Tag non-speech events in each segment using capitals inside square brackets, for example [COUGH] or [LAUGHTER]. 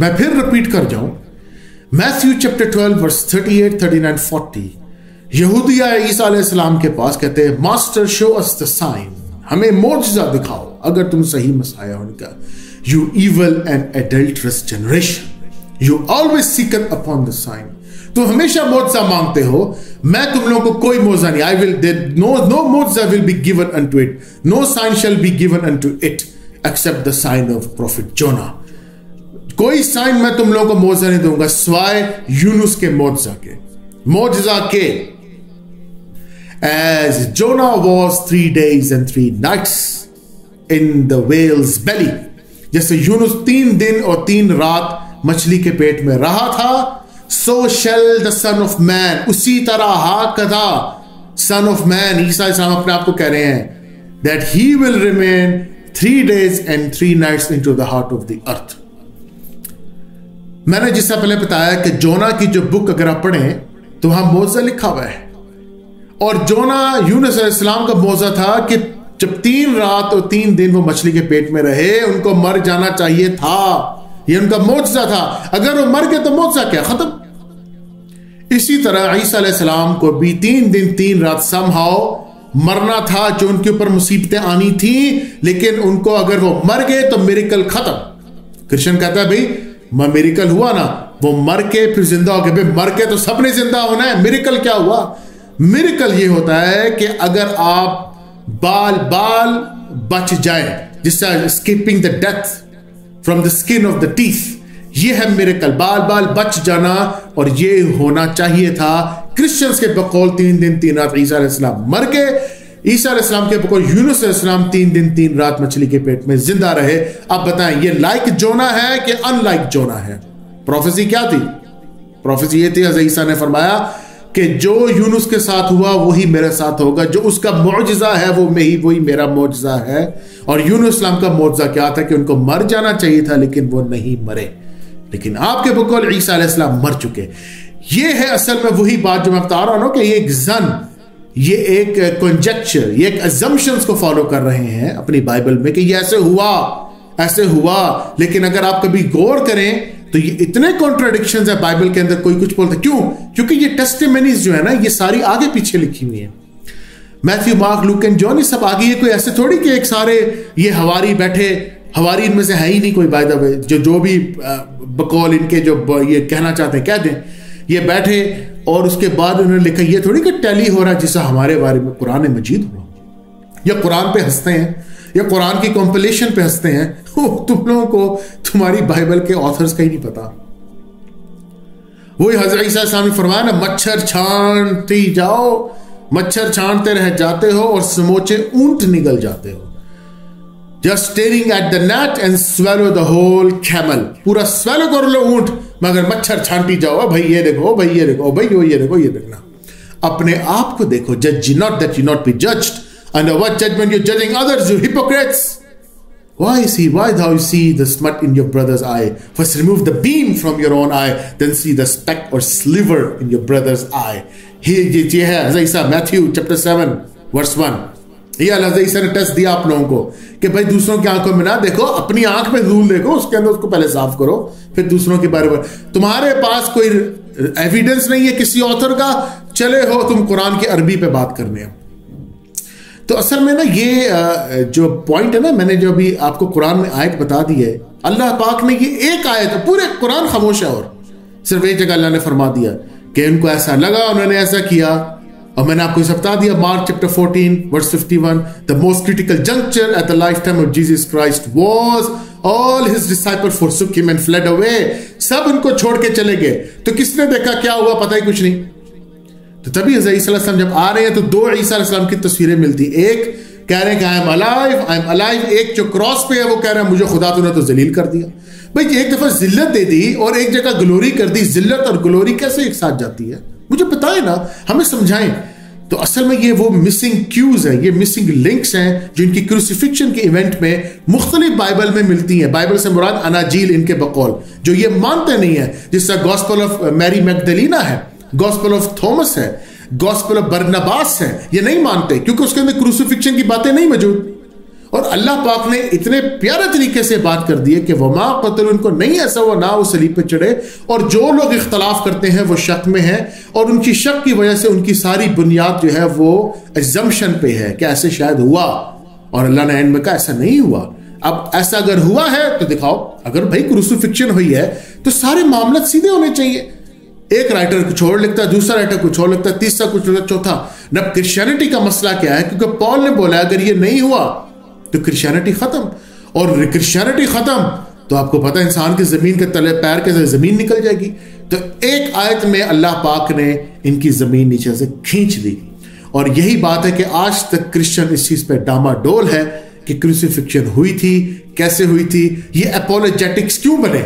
मैं फिर रिपीट कर जाऊँ। मैथ्यू चैप्टर 12 वर्स 38 39 40 यहूदिया ईसा अलैहिस्सलाम के पास कहते हैं master show us the sign हमें मोजा दिखाओ, अगर तुम सही मसाया उनका। You evil and adulterous generation you always seeking upon the sign तुम हमेशा मोजा मांगते हो। मैं तुम लोगों को कोई मोजा नहीं। आई विल नो नो मोजा will be given unto it no sign shall be given unto it except the sign of prophet Jonah कोई साइन मैं तुम लोगों को मोजा नहीं दूँगा। स्वाय यूनुस के मोजा के मोजा के as Jonah was three days and three nights in the whale's belly जैसे यूनुस तीन दिन और तीन रात मछली के पेट में रहा था so shall the son of man उसी तरह हा कदा सन ऑफ़ मैन ईसा इस्लाम अपने आप को कह रहे हैं that he will remain three days and three nights in to the heart of the earth मैंने जिससे पहले बताया कि जोना की जो बुक अगर आप पढ़ें तो वहाँ मोजा लिखा हुआ है। और जोना यूनस इस्लाम का मोजा था कि जब तीन रात और तीन दिन वो मछली के पेट में रहे, उनको मर जाना चाहिए था। ये उनका मोजा था। अगर वो मर गए तो मोजा क्या? खत्म। इसी तरह ईसा सलाम को भी तीन दिन, तीन रात समहाओ मरना था, जो उनके ऊपर मुसीबतें आनी थी, लेकिन उनको अगर वो मर गए तो मेरिकल खत्म। कृष्ण कहता है, भाई मेरिकल हुआ ना, वो मर के फिर ज़िंदा हो गए मर के तो सबने ज़िंदा होना है। मेरिकल क्या हुआ? मेरिकल ये होता है कि अगर आप बाल बाल बच जाए जिससे skipping the death from the skin of the teeth ये है मेरे कल बाल बाल बच जाना और ये होना चाहिए था। क्रिश्चियंस के बकौल तीन दिन, तीन रात ईसा मर के ईसा इस्लाम के बकौल यूनुस इस्लाम तीन दिन, तीन रात मछली के पेट में ज़िंदा रहे। अब बताएँ, ये लाइक जोना है कि अनलाइक जोना है? प्रोफेसी क्या थी? प्रोफेसी ये थी ईसा ने फरमाया कि जो यूनुस के साथ हुआ, वही मेरे साथ होगा। जो उसका मुआजा है, वो में ही, वही मेरा मुआजा है। और यूनुस इस्लाम का मुआजा क्या था कि उनको मर जाना चाहिए था, लेकिन वो नहीं मरे। लेकिन आपके बकौल ईसा मर चुके। ये है असल में वही बात जो मैं बता रहा हूँ कि एक जन ये एक कंजेक्चर ये एक एजम्पन को फॉलो कर रहे हैं अपनी बाइबल में कि ये ऐसे हुआ ऐसे हुआ। लेकिन अगर आप कभी गौर करें तो ये इतने कॉन्ट्रोडिक्शन है बाइबल के अंदर कोई कुछ बोलता क्यों? क्योंकि ये टेस्टिमनीज जो है ना, ये सारी आगे पीछे लिखी हुई है। Matthew Mark Luke and John सब आगे ये कोई ऐसे थोड़ी कि एक सारे ये हवारी बैठे, हवारी इनमें से है ही नहीं कोई बाय द वे जो जो भी बकौल इनके जो ये कहना चाहते हैं, कह दें। ये बैठे और उसके बाद उन्होंने लिखा, ये थोड़ी कि टैली हो रहा है जिससे हमारे बारे में कुरान मजीद हो या कुरान पे हँसते हैं, या कुरान की कॉम्पिलेशन पे हँसते हैं [LAUGHS] तुम लोगों को तुम्हारी बाइबल के ऑथर्स का ही नहीं पता। वही हज़रत ईसा ने फरमाया ना मच्छर छानती जाओ, मच्छर छानते रह जाते हो और समोचे ऊँट निकल जाते हो। Just staring at the gnat and swallow the whole camel पूरा स्वेलो कर लो ऊंट मगर मच्छर छांटी जाओ भाई ये देखो भाई ये देखो भाई ये देखो ये देखना अपने आप को देखो जज not that you not be judged And what judgment you're judging others, you hypocrites? Why see? Why thou see the smut in your brother's eye? First remove the beam from your own eye, then see the speck or sliver in your brother's eye. Here ये है हज़ईसा Matthew chapter seven verse one ये अल्लाह ने test दिया आप लोगों को कि भाई दूसरों की आँखों में ना देखो, अपनी आँख में धूल देखो, उसके अंदर उसको पहले साफ़ करो, फिर दूसरों के बारे में। तुम्हारे पास कोई एविडेंस नहीं है किसी ऑथर का, चले हो तुम कुरान की अरबी पे बात करने। हैं तो असल में ना ये जो पॉइंट है ना, मैंने जो अभी आपको कुरान में आयत बता दी है, अल्लाह पाक ने ये एक आयत, पूरे कुरान खामोश है और सिर्फ़ एक जगह अल्लाह ने फरमा दिया कि उनको ऐसा लगा, उन्होंने ऐसा किया। और मैंने आपको बता दिया Mark chapter 14 verse 51 the most critical juncture at the life time of Jesus Christ was all his disciple forsook him and fled away सब उनको छोड़ के चले गए। तो किसने देखा क्या हुआ? पता ही कुछ नहीं। तो तभी ईसा जब आ रहे हैं तो दो ईसा की तस्वीरें मिलती। एक कह रहे हैं कि I am alive I am alive एक जो क्रॉस पे है, वो कह रहे हैं, मुझे खुदा तूने तो जलील कर दिया। भाई, एक दफ़ा जिल्लत दे दी और एक जगह ग्लोरी कर दी। जिल्लत और ग्लोरी कैसे एक साथ जाती है? मुझे बताए ना, हमें समझाएँ। तो असल में ये वो मिसिंग क्यूज है, ये मिसिंग लिंक्स हैं, जो इनकी क्रूसिफिक्शन के इवेंट में मुख्तलिफ़ बाइबल में मिलती हैं। बाइबल से मुराद अनाजील इनके बकौल, जो ये मानते नहीं है, जिसका गॉस्पल ऑफ़ मैरी मैगदलीना है गॉस्पल ऑफ़ थॉमस है गॉस्पल ऑफ़ बर्नबास है, ये नहीं मानते, क्योंकि उसके अंदर क्रूसिफिक्शन की बातें नहीं मौजूद। और अल्लाह पाक ने इतने प्यारे तरीके से बात कर दी है कि वमा कतल उनको नहीं ऐसा हुआ, ना वो सलीब पे चढ़े। और जो लोग इख्तलाफ करते हैं, वो शक में है और उनकी शक की वजह से उनकी सारी बुनियाद जो है, वो एग्जम्पन पे है कि ऐसे शायद हुआ। और अल्लाह ने एंड में कहा, ऐसा नहीं हुआ। अब ऐसा अगर हुआ है तो दिखाओ, अगर भाई क्रूसिफिक्शन हुई है तो सारे मामले सीधे होने चाहिए। एक राइटर कुछ और लिखता है दूसरा राइटर कुछ और लिखता है तीसरा कुछ लिखता, चौथा। न क्रिश्चियनिटी का मसला क्या है? क्योंकि पॉल ने बोला, अगर ये नहीं हुआ तो क्रिश्चियनिटी खत्म। और क्रिश्चियनिटी खत्म तो आपको पता है इंसान की ज़मीन के तले पैर के ज़मीन निकल जाएगी। तो एक आयत में अल्लाह पाक ने इनकी ज़मीन नीचे से खींच दी। और यही बात है कि आज तक क्रिश्चियन इस चीज़ पे डामाडोल है कि क्रूसिफिक्शन हुई थी, कैसे हुई थी, ये अपोलोजेटिक्स क्यों बने?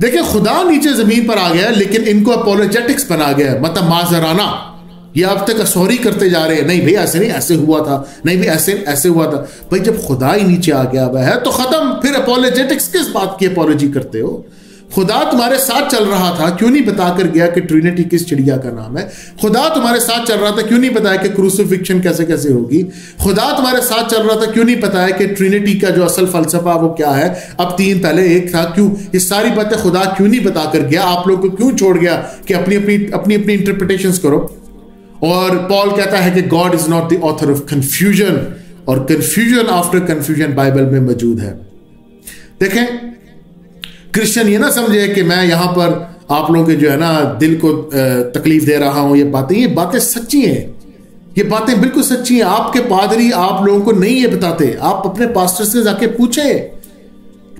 देखिए, खुदा नीचे ज़मीन पर आ गया, लेकिन इनको अपोलोजेटिक्स बना गया मतलब माजराना। ये अब तक सॉरी करते जा रहे हैं। नहीं भाई, ऐसे नहीं, ऐसे हुआ था। नहीं भाई, ऐसे ऐसे हुआ था। भाई, जब खुदा ही नीचे आ गया है तो खत्म। फिर अपोलोजेटिक्स किस बात की अपोलॉजी करते हो? खुदा तुम्हारे साथ चल रहा था, क्यों नहीं बताकर गया कि ट्रिनिटी किस चिड़िया का नाम है? खुदा तुम्हारे साथ चल रहा था, क्यों नहीं बताया कि क्रूसिफिक्शन कैसे कैसे होगी? खुदा तुम्हारे साथ चल रहा था, क्यों नहीं बताया कि ट्रिनिटी का जो असल फलसफा, वो क्या है? अब तीन पहले एक था, क्यों? ये सारी बातें खुदा क्यों नहीं बताकर गया? आप लोग को क्यों छोड़ गया कि अपनी अपनी अपनी अपनी इंटरप्रिटेशन करो? और पॉल कहता है कि God is not the author of confusion और कंफ्यूजन आफ्टर कंफ्यूजन बाइबल में मौजूद है। देखें क्रिश्चियन ये ना समझे कि मैं यहाँ पर आप लोगों के जो है ना दिल को तकलीफ़ दे रहा हूँ, ये बातें ये बातें सच्ची हैं। ये बातें बिल्कुल सच्ची हैं। आपके पादरी आप लोगों को नहीं ये बताते। आप अपने पास्टर से जाके पूछे।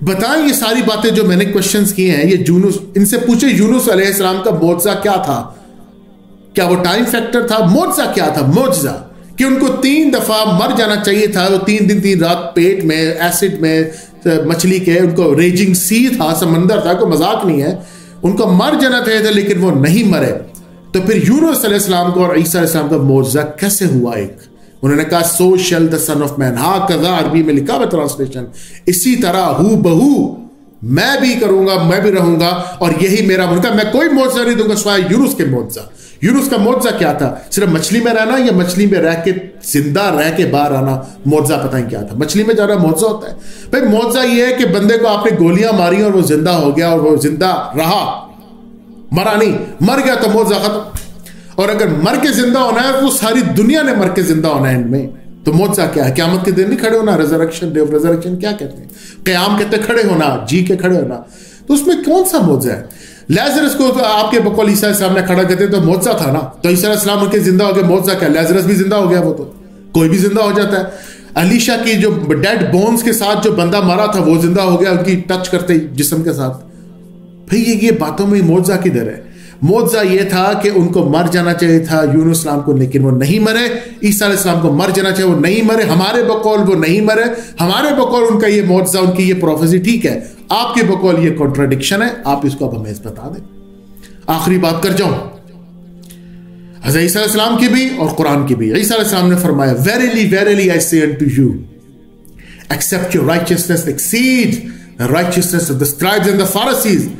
बताएँ ये सारी बातें जो मैंने क्वेश्चंस किए हैं। ये जूनूस, इनसे पूछे, यूनुस अलैहिस्सलाम का मोजा क्या था? क्या वो टाइम फैक्टर था? मोजा क्या था? मोजा। कि उनको तीन दफ़ा मर जाना चाहिए था वो तीन दिन, तीन रात पेट में एसिड में मछली के, उनको रेजिंग सी था, समंदर था, कोई मज़ाक नहीं है। उनको मर जाना चाहिए था, लेकिन वो नहीं मरे। तो फिर यूनुसलाम को और ईसा का मोजा कैसे हुआ एक? उन्होंने कहा so shall the son of man हा, कजा अरबी में लिखा हुआ ट्रांसलेशन इसी तरह हु बहु मैं भी करूँगा, मैं भी रहूँगा, और यही मेरा, उनका, मैं कोई मोजा नहीं दूँगा, स्वाय यूनुस के मोजा। यूनुस का मुआवजा क्या था? सिर्फ़ मछली में रहना या मछली में रह के, ज़िंदा रह के बाहर आना? मुआवजा पता नहीं क्या था। मछली में जाना मुआवजा होता है। भाई मुआवजा ये है कि बंदे को आपने गोलियाँ मारी और वो ज़िंदा हो गया और वो ज़िंदा रहा। मरा नहीं। मर गया तो मुआवजा खत्म। और अगर मर के ज़िंदा होना है तो सारी दुनिया ने मर के ज़िंदा होना है इनमें। तो मुआवजा क्या है? क्यामत के दिन नहीं खड़े होना? रिजर्वेक्शन डे ऑफ़ रिजर्वेक्शन क्या कहते हैं? क्याम कहते खड़े होना, जी के खड़े होना। तो उसमें कौन सा मुआवजा है? लेजरस को तो आपके बकौल ईसा सामने खड़ा करते तो मोजा था ना? तो ईसा उनके ज़िंदा हो गया मोजा क्या? लेजरस भी ज़िंदा हो गया वो तो। कोई भी ज़िंदा हो जाता है। अलीशा की जो डेड बोन्स के साथ जो बंदा मरा था, वो ज़िंदा हो गया उनकी टच करते जिसम के साथ। भाई, ये ये बातों में मोजा किधर है? मोजा ये था कि उनको मर जाना चाहिए था यूनुसलाम को, लेकिन वो नहीं मरे। ईसा इस्लाम को मर जाना चाहिए, वो नहीं मरे। हमारे बकौल वो नहीं मरे। हमारे बकौल उनका ये मोजा उनकी ये प्रोफेसी ठीक है। आपके बकौल ये कॉन्ट्राडिक्शन है। आप इसको अब हमें बता दें। आखिरी बात कर जाऊँ। हज़रत की भी और कुरान की भी। ईसा ने फरमाया verily verily I say to you except your righteousness exceed righteousness of the scribes and the Pharisees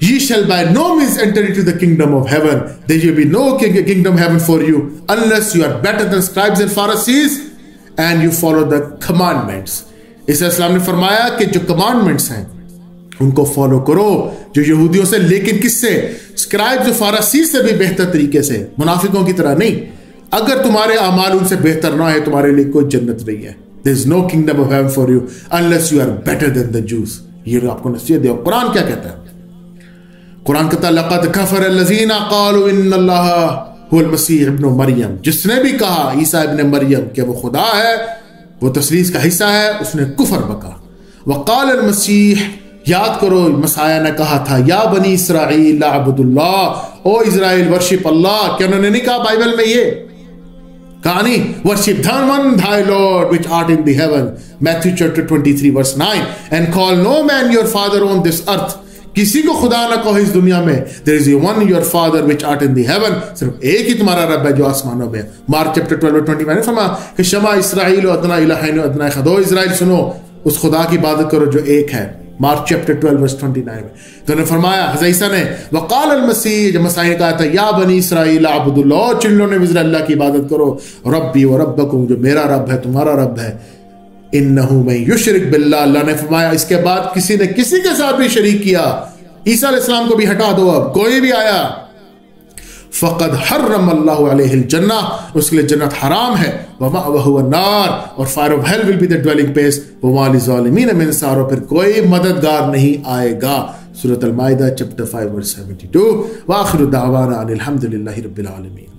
Ye shall by no means enter into the kingdom of heaven. There will be no king, kingdom heaven for you unless you are better than scribes and Pharisees and you follow the commandments. इस्लाम ने फरमाया कि जो commandments हैं उनको follow करो। जो यहूदियों से लेकिन किससे? स्क्राइब जो फारसी से भी बेहतर तरीके से। मुनाफिकों की तरह नहीं। अगर तुम्हारे अमाल उनसे बेहतर ना है तुम्हारे लिए कोई जन्नत नहीं है। There is no kingdom of heaven for you unless you are better than the Jews ये आपको नसीहत दे कुरान क्या कहता है? कुरान कहता लक़द कफर लजीना मसीह इब्न मरियम। जिसने भी कहा, ईसा इब्न मरियम, कि वो खुदा है, वो तसलीस का हिस्सा है, उसने कुफर बका। वक़ाल मसीह याद करो मसाया ने कहा था, या बनी इसराइल अबुदुल्ला ओ इसराइल वर्शिप अल्लाह क्या उन्होंने नहीं कहा बाइबल में ये? कहानी worship धर्मन thy Lord which art in the Matthew chapter 23 verse 9 and call no man your father on this earth किसी को खुदा ना कहो इस दुनिया में। There is one your father which art in the heaven सिर्फ़ एक ही तुम्हारा रब है जो आसमानों में मार्क चैप्टर ट्वेल्व ट्वेंटी मैंने फरमा कि शमा इसराइल अदना अदना खदो इसराइल सुनो, उस खुदा की इबादत करो जो एक है। मार्क चैप्टर 12 वर्स 29 में। तो उन्होंने फरमाया हजैसा ने, वकाल अल मसीह, जब मसाई ने कहा था, या बनी इसराइल आबुदुल्लाह चिल्लों ने विजर अल्लाह की इबादत करो, रब्बी व रब्बकुम, जो मेरा रब है, तुम्हारा रब है इन नहू में बिल्ला ने फरमाया, इसके बाद किसी ने किसी के साथ भी शरीक किया। ईसा इस्लाम को भी हटा दो अब, कोई भी आया। फ़कद हर्रम जन्ना, उसके लिए जन्नत हराम है। नार, और fire of hell will be the और फिर कोई मददगार नहीं आएगा। सूरत अलमाइदा, चैप्टर 5 वर्स 72 वाखिर दावाना अनिल रब्बिल आलमीन।